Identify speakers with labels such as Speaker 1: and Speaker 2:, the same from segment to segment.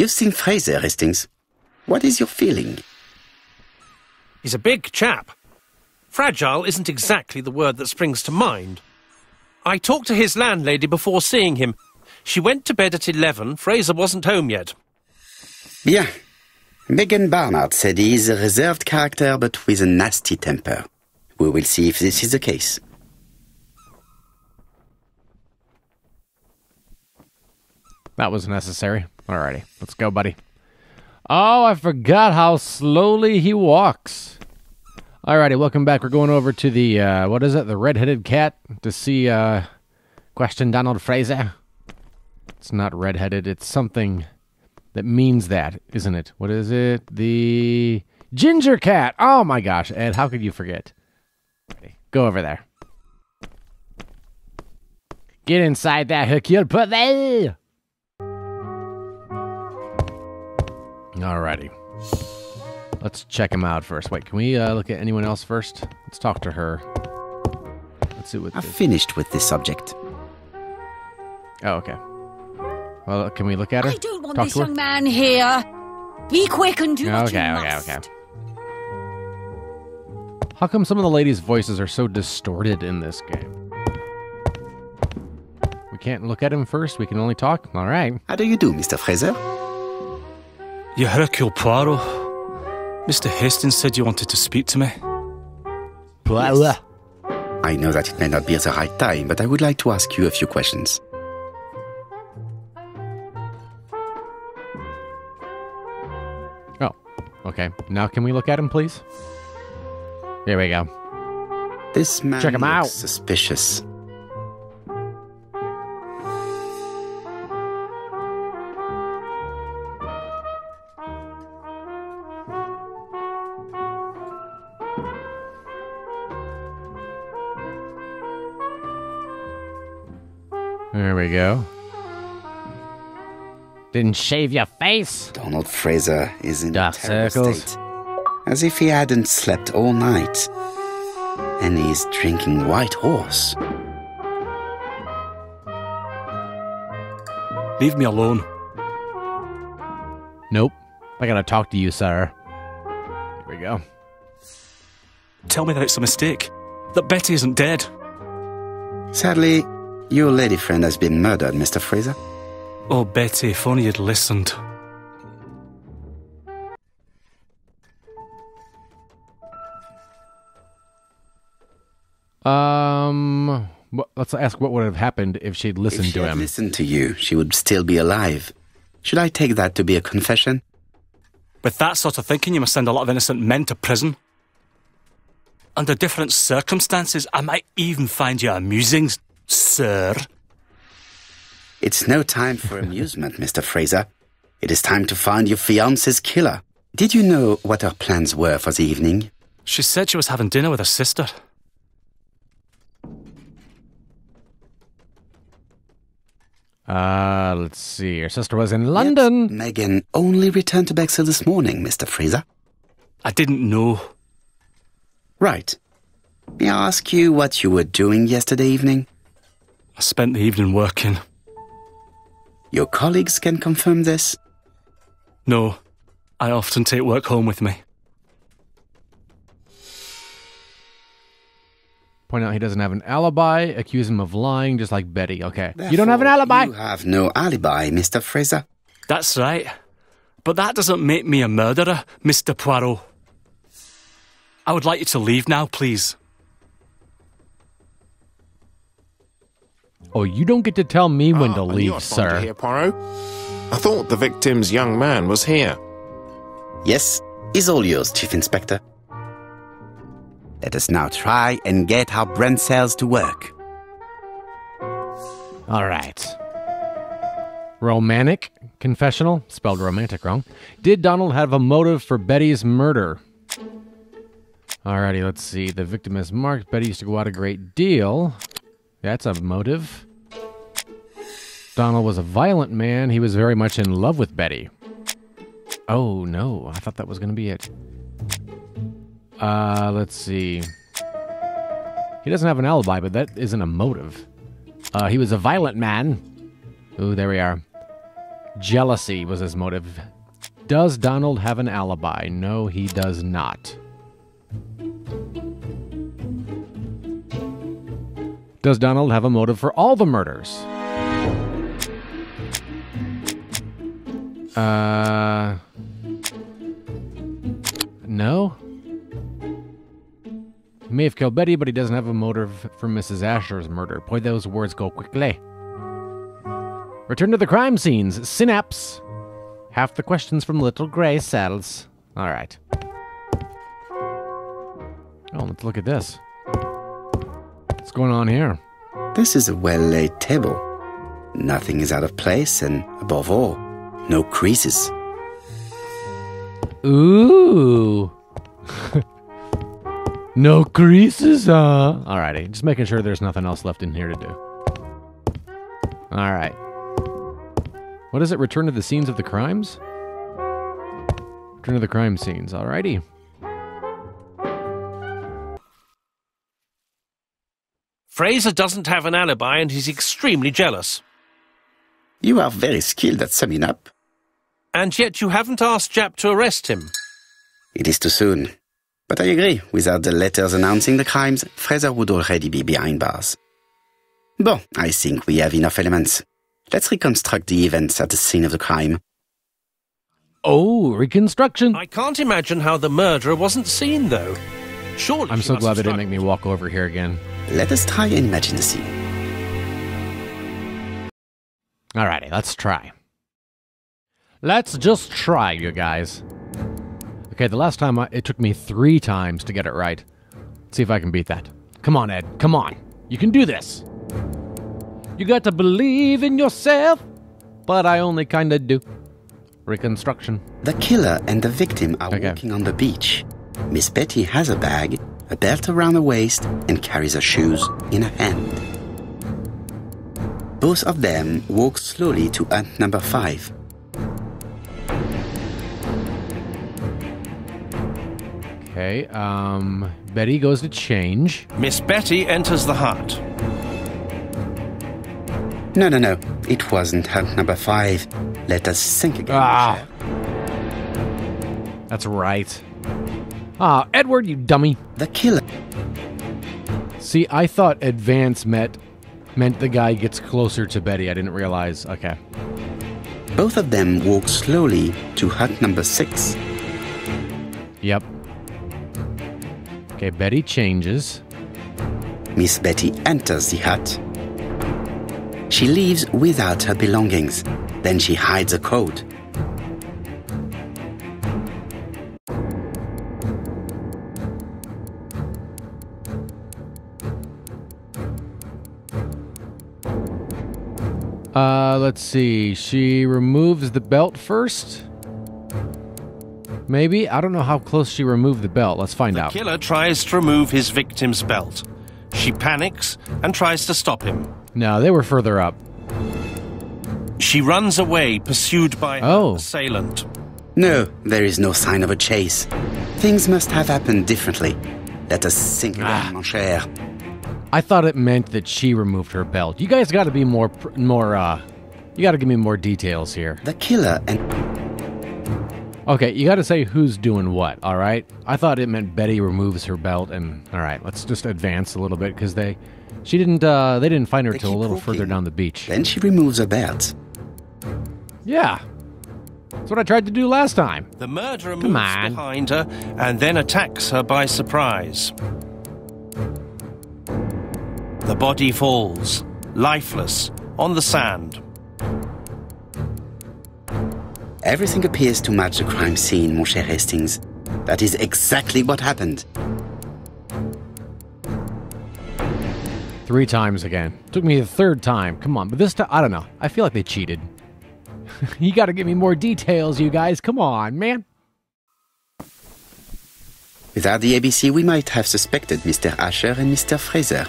Speaker 1: You've seen Fraser, Hastings. What is your feeling?
Speaker 2: He's a big chap. Fragile isn't exactly the word that springs to mind. I talked to his landlady before seeing him. She went to bed at 11. Fraser wasn't home yet.
Speaker 1: Bien. Megan Barnard said he is a reserved character but with a nasty temper. We will see if this is the case.
Speaker 3: That was necessary. Alrighty, let's go, buddy. Oh, I forgot how slowly he walks. Alrighty, welcome back. We're going over to the uh, what is it? The red-headed cat to see uh, question Donald Fraser. It's not red-headed. It's something that means that, isn't it? What is it? The ginger cat. Oh my gosh, Ed, how could you forget? Go over there. Get inside that Hercule Poirot. Alrighty. Let's check him out first. Wait, can we uh, look at anyone else first? Let's talk to her. Let's see what.
Speaker 1: I've
Speaker 3: this-
Speaker 1: finished with this subject.
Speaker 3: Oh, okay. Well, can we look at her?
Speaker 4: I don't want
Speaker 3: talk
Speaker 4: this young man here. Be quick and do what
Speaker 3: Okay,
Speaker 4: you
Speaker 3: okay,
Speaker 4: must.
Speaker 3: okay. How come some of the ladies' voices are so distorted in this game? We can't look at him first. We can only talk. All right.
Speaker 1: How do you do, Mr. Fraser?
Speaker 5: You Hercule Poirot. Mr. Hastings said you wanted to speak to me. Poirot.
Speaker 1: I know that it may not be the right time, but I would like to ask you a few questions.
Speaker 3: Oh, okay. Now can we look at him, please? There we go.
Speaker 1: This man
Speaker 3: Check him
Speaker 1: looks
Speaker 3: out.
Speaker 1: suspicious.
Speaker 3: There we go. Didn't shave your face.
Speaker 1: Donald Fraser is in
Speaker 3: Dark circles.
Speaker 1: state. As if he hadn't slept all night. And he's drinking White Horse.
Speaker 5: Leave me alone.
Speaker 3: Nope. I gotta talk to you, sir. Here we go.
Speaker 5: Tell me that it's a mistake. That Betty isn't dead.
Speaker 1: Sadly, your lady friend has been murdered, Mr. Fraser.
Speaker 5: Oh, Betty, if only you'd listened.
Speaker 3: Um, wh- let's ask what would have happened if she'd listened
Speaker 1: if she
Speaker 3: to
Speaker 1: had
Speaker 3: him.
Speaker 1: listened to you, she would still be alive. Should I take that to be a confession?
Speaker 5: With that sort of thinking, you must send a lot of innocent men to prison. Under different circumstances, I might even find you amusing, sir.
Speaker 1: It's no time for amusement, Mr. Fraser. It is time to find your fiance's killer. Did you know what her plans were for the evening?
Speaker 5: She said she was having dinner with her sister.
Speaker 3: Uh, let's see. Her sister was in London.
Speaker 1: Yet Megan only returned to Bexhill this morning, Mr. Fraser.
Speaker 5: I didn't know.
Speaker 1: Right. May I ask you what you were doing yesterday evening?
Speaker 5: I spent the evening working.
Speaker 1: Your colleagues can confirm this.
Speaker 5: No, I often take work home with me.
Speaker 3: Point out he doesn't have an alibi. Accuse him of lying, just like Betty. Okay. you don't have an alibi.
Speaker 1: You have no alibi, Mr. Fraser.
Speaker 5: That's right. But that doesn't make me a murderer, Mr. Poirot. I would like you to leave now, please.
Speaker 3: Oh, you don't get to tell me when
Speaker 6: Ah,
Speaker 3: to leave,
Speaker 6: I'd find you
Speaker 3: sir.
Speaker 6: Here, Poirot. I thought the victim's young man was here.
Speaker 1: Yes, is all yours, Chief Inspector. Let us now try and get our brain cells to work.
Speaker 3: All right. Romantic confessional, spelled romantic wrong. Did Donald have a motive for Betty's murder? Alrighty, let's see. The victim is marked. Betty used to go out a great deal. That's a motive. Donald was a violent man. He was very much in love with Betty. Oh no, I thought that was going to be it. Uh, let's see. He doesn't have an alibi, but that isn't a motive. Uh, he was a violent man. Ooh, there we are. Jealousy was his motive. Does Donald have an alibi? No, he does not. Does Donald have a motive for all the murders? Uh. No. He may have killed Betty, but he doesn't have a motive for Mrs. Ascher's murder. Boy, those words go quickly. Return to the crime scenes. Synapse. Half the questions from Little Gray Cells. All right. Oh, let's look at this. What's going on here?
Speaker 1: This is a well laid table. Nothing is out of place, and above all, no creases.
Speaker 3: Ooh. no creases, huh? Alrighty, just making sure there's nothing else left in here to do. Alright. What is it? Return to the scenes of the crimes? Return to the crime scenes. Alrighty.
Speaker 2: Fraser doesn't have an alibi and he's extremely jealous.
Speaker 1: You are very skilled at summing up.
Speaker 2: And yet you haven't asked Japp to arrest him.
Speaker 1: It is too soon. But I agree, without the letters announcing the crimes, Fraser would already be behind bars. Bon, I think we have enough elements. Let's reconstruct the events at the scene of the crime.
Speaker 3: Oh, reconstruction.
Speaker 2: I can't imagine how the murderer wasn't seen, though. Surely
Speaker 3: I'm so glad
Speaker 2: have
Speaker 3: they didn't make me walk over here again.
Speaker 1: Let us try and imagine the scene.
Speaker 3: Alrighty, let's try. Let's just try, you guys. Okay, the last time I, it took me three times to get it right. Let's see if I can beat that. Come on, Ed. Come on. You can do this. You got to believe in yourself, but I only kinda do. Reconstruction.
Speaker 1: The killer and the victim are
Speaker 3: Okay.
Speaker 1: walking on the beach. Miss Betty has a bag, a belt around her waist, and carries her shoes in her hand. Both of them walk slowly to aunt number five.
Speaker 3: Okay, um, Betty goes to change.
Speaker 2: Miss Betty enters the hut.
Speaker 1: No, no, no. It wasn't aunt number five. Let us think again.
Speaker 3: Ah. That's right. Ah, Edward, you dummy.
Speaker 1: The killer.
Speaker 3: See, I thought advance met meant the guy gets closer to Betty. I didn't realize. Okay.
Speaker 1: Both of them walk slowly to hut number six.
Speaker 3: Yep. Okay, Betty changes.
Speaker 1: Miss Betty enters the hut. She leaves without her belongings. Then she hides a coat.
Speaker 3: Uh, let's see. She removes the belt first. Maybe I don't know how close she removed the belt. Let's find
Speaker 2: The
Speaker 3: out.
Speaker 2: killer tries to remove his victim's belt. She panics and tries to stop him.
Speaker 3: No, they were further up.
Speaker 2: She runs away, pursued by her
Speaker 3: Oh.
Speaker 2: assailant.
Speaker 1: No, there is no sign of a chase. Things must have happened differently. Let us think again, mon cher.
Speaker 3: I thought it meant that she removed her belt. You guys got to be more, more. uh You got to give me more details here.
Speaker 1: The killer and
Speaker 3: Okay, you got to say who's doing what. All right. I thought it meant Betty removes her belt, and all right, let's just advance a little bit because they, she didn't. uh They didn't find her
Speaker 1: They
Speaker 3: till a little
Speaker 1: walking.
Speaker 3: further down the beach.
Speaker 1: then she removes her belt.
Speaker 3: Yeah, that's what I tried to do last time.
Speaker 2: The murderer
Speaker 3: Come
Speaker 2: moves
Speaker 3: on.
Speaker 2: behind her and then attacks her by surprise. The body falls, lifeless, on the sand.
Speaker 1: Everything appears to match the crime scene, mon cher Hastings. That is exactly what happened.
Speaker 3: Three times again. Took me the third time. Come on, but this time I don't know. I feel like they cheated. you got to give me more details, you guys. Come on, man.
Speaker 1: Without the ABC, we might have suspected Mr. Ascher and Mr. Fraser.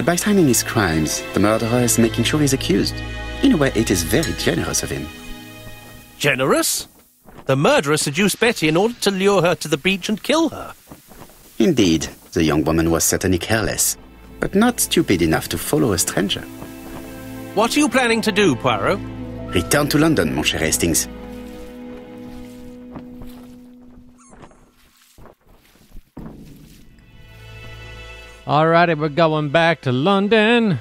Speaker 1: But by signing his crimes, the murderer is making sure he's accused. In a way, it is very generous of him.
Speaker 2: Generous? The murderer seduced Betty in order to lure her to the beach and kill her.
Speaker 1: Indeed, the young woman was certainly careless, but not stupid enough to follow a stranger.
Speaker 2: What are you planning to do, Poirot?
Speaker 1: Return to London, mon cher Hastings.
Speaker 3: Alrighty, we're going back to London.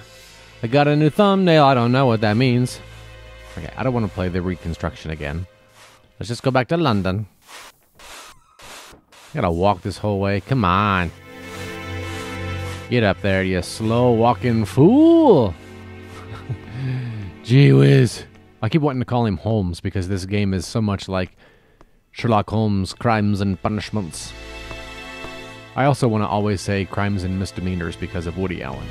Speaker 3: I got a new thumbnail. I don't know what that means. Okay, I don't want to play the reconstruction again. Let's just go back to London. I gotta walk this whole way. Come on. Get up there, you slow walking fool. Gee whiz. I keep wanting to call him Holmes because this game is so much like Sherlock Holmes Crimes and Punishments. I also want to always say crimes and misdemeanors because of Woody Allen.